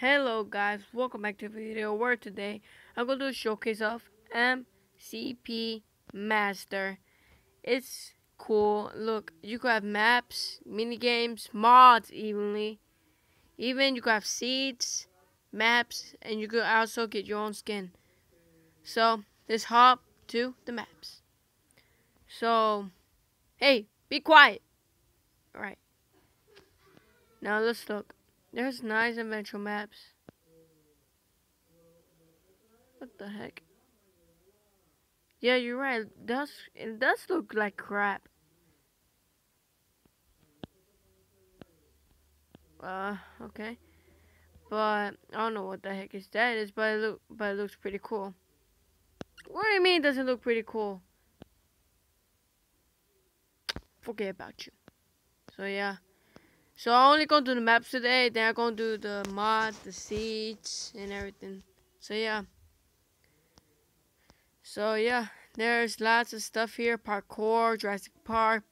Hello guys, welcome back to the video where today I'm going to do a showcase of MCP Master. It's cool. Look, you could have maps, mini games, mods evenly. Even you could have seeds, maps, and you could also get your own skin. So, let's hop to the maps. So, hey, be quiet. Alright. Now let's look. There's nice adventure maps. What the heck? Yeah, you're right. It does it does look like crap? Uh, okay. But I don't know what the heck is that is, but it look but it looks pretty cool. What do you mean it doesn't look pretty cool? Forget about you. So yeah. So I'm only gonna do the maps today, then I'm gonna do the mods, the seeds, and everything. So yeah. So yeah, there's lots of stuff here. Parkour, Jurassic Park,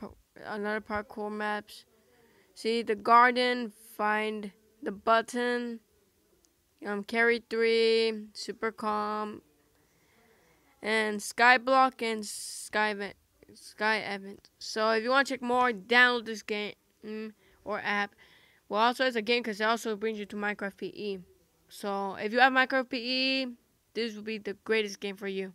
another parkour maps. See the garden, find the button, um, carry three, super calm, and skyblock and sky event, sky event. So if you want to check more, download this game. Mm, or app. Well, also it's a game because it also brings you to Minecraft PE. So if you have Minecraft PE, this will be the greatest game for you.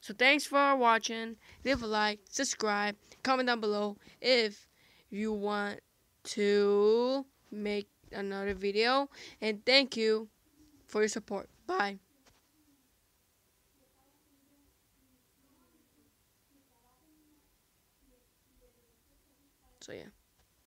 So thanks for watching. Leave a like, subscribe, comment down below if you want to make another video. And thank you for your support. Bye. So yeah.